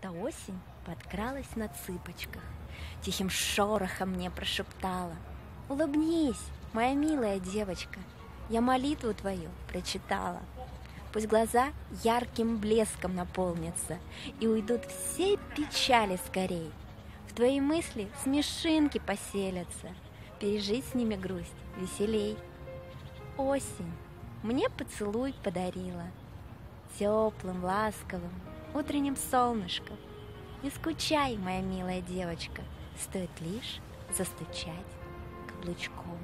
Эта осень подкралась на цыпочках, Тихим шорохом мне прошептала. Улыбнись, моя милая девочка, Я молитву твою прочитала. Пусть глаза ярким блеском наполнятся И уйдут все печали скорей. В твои мысли смешинки поселятся, Пережить с ними грусть веселей. Осень мне поцелуй подарила, Теплым, ласковым, утренним солнышком. Не скучай, моя милая девочка, Стоит лишь застучать каблучком.